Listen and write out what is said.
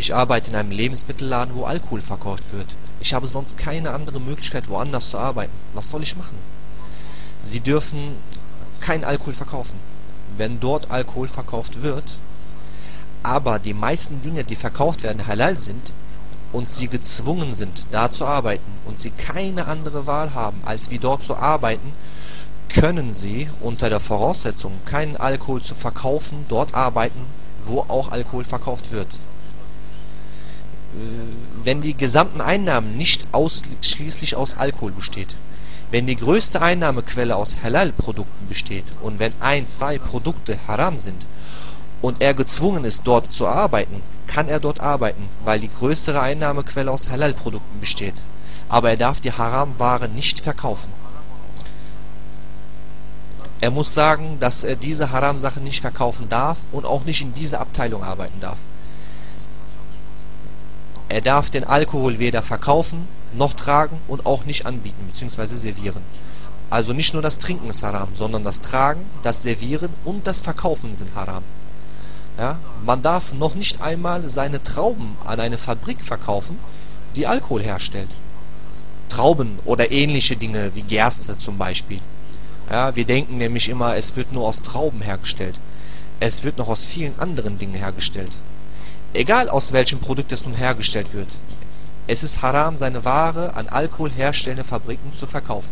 Ich arbeite in einem Lebensmittelladen, wo Alkohol verkauft wird. Ich habe sonst keine andere Möglichkeit, woanders zu arbeiten. Was soll ich machen? Sie dürfen keinen Alkohol verkaufen, wenn dort Alkohol verkauft wird. Aber die meisten Dinge, die verkauft werden, halal sind und sie gezwungen sind, da zu arbeiten und sie keine andere Wahl haben, als wie dort zu arbeiten, können sie unter der Voraussetzung, keinen Alkohol zu verkaufen, dort arbeiten, wo auch Alkohol verkauft wird. Wenn die gesamten Einnahmen nicht ausschließlich aus Alkohol besteht, wenn die größte Einnahmequelle aus Halal-Produkten besteht und wenn ein, zwei Produkte haram sind und er gezwungen ist, dort zu arbeiten, kann er dort arbeiten, weil die größere Einnahmequelle aus Halal-Produkten besteht. Aber er darf die Haram-Ware nicht verkaufen. Er muss sagen, dass er diese Haram-Sachen nicht verkaufen darf und auch nicht in dieser Abteilung arbeiten darf. Er darf den Alkohol weder verkaufen, noch tragen und auch nicht anbieten bzw. servieren. Also nicht nur das Trinken ist haram, sondern das Tragen, das Servieren und das Verkaufen sind haram. Ja? Man darf noch nicht einmal seine Trauben an eine Fabrik verkaufen, die Alkohol herstellt. Trauben oder ähnliche Dinge wie Gerste zum Beispiel. Ja, wir denken nämlich immer, es wird nur aus Trauben hergestellt. Es wird noch aus vielen anderen Dingen hergestellt. Egal aus welchem Produkt es nun hergestellt wird. Es ist haram, seine Ware an Alkohol herstellende Fabriken zu verkaufen